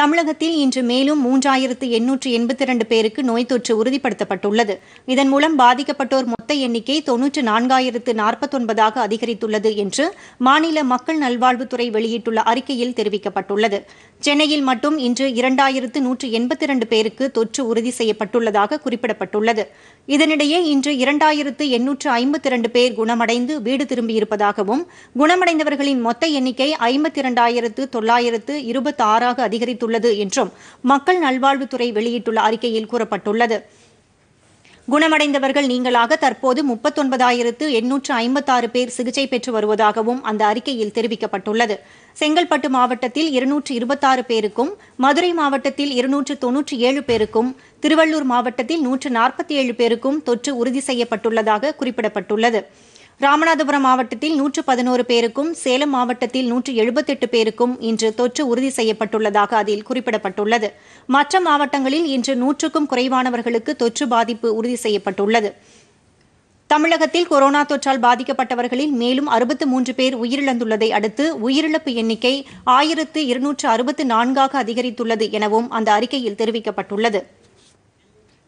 தமிழகத்தில் இன்று மேலும் மூன்றாயிரத்து எண்ணூற்று எண்பத்தி இரண்டு பேருக்கு நோய் தொற்று உறுதிப்படுத்தப்பட்டுள்ளது. இதன் மூலம் பாதிக்கப்பட்டோர் மொத்த எண்ணிக்கை தொன்னூற்று நான்காயிரத்து நாற்பத்தொன்பதாக அதிகரித்துள்ளது என்று மாநில மக்கள் நல்வாழ்வுத்துறை வெளியிட்டுள்ள அறிக்கையில் தெரிவிக்கப்பட்டுள்ளது. சென்னையில் மட்டும் இன்று இரண்டாயிரத்து நூற்று எண்பத்தி இரண்டு பேருக்கு தொற்று உறுதி செய்யப்பட்டுள்ளதாக குறிப்பிடப்பட்டுள்ளது. இதனிடையே இன்று இரண்டாயிரத்து எண்ணூற்று ஐம்பத்தி இரண்டு பேர் குணமடைந்து வீடு திரும்பியிருப்பதாகவும் குணமடைந்தவர்களின் மொத்த எண்ணிக்கை ஐம்பத்தி இரண்டாயிரத்து தொள்ளாயிரத்து இருபத்தி ஆறாக அதிகரித்துள்ளது என்றும் மக்கள் நல்வாழ்வுத்துறை வெளியிட்டுள்ள அறிக்கையில் கூறப்பட்டுள்ளது. குணமடைந்தவர்கள் நீங்களாக தற்போது முப்பத்தொன்பதாயிரத்து எண்ணூற்று ஐம்பத்தாறு பேர் சிகிச்சை பெற்று வருவதாகவும் அந்த அறிக்கையில் தெரிவிக்கப்பட்டுள்ளது. செங்கல்பட்டு மாவட்டத்தில் இருநூற்று இருபத்தாறு பேருக்கும் மதுரை மாவட்டத்தில் இருநூற்று தொன்னூற்றி ஏழு பேருக்கும் திருவள்ளூர் மாவட்டத்தில் நூற்று நாற்பத்தி ஏழு பேருக்கும் தொற்று உறுதி செய்யப்பட்டுள்ளதாக குறிப்பிடப்பட்டுள்ளது. ராமநாதபுரம் மாவட்டத்தில் நூற்று பதினோரு பேருக்கும் சேலம் மாவட்டத்தில் நூற்று எழுபத்தெட்டு பேருக்கும் இன்று தொற்று உறுதி செய்யப்பட்டுள்ளதாக அதில் குறிப்பிடப்பட்டுள்ளது. மற்ற மாவட்டங்களில் இன்று நூற்றுக்கும் குறைவானவர்களுக்கு தொற்று பாதிப்பு உறுதி செய்யப்பட்டுள்ளது. தமிழகத்தில் கொரோனா தொற்றால் பாதிக்கப்பட்டவர்களில் மேலும் அறுபத்து மூன்று பேர் உயிரிழந்துள்ளதை அடுத்து உயிரிழப்பு எண்ணிக்கை ஆயிரத்து இருநூற்று அறுபத்து நான்காக அதிகரித்துள்ளது எனவும் அந்த அறிக்கையில் தெரிவிக்கப்பட்டுள்ளது.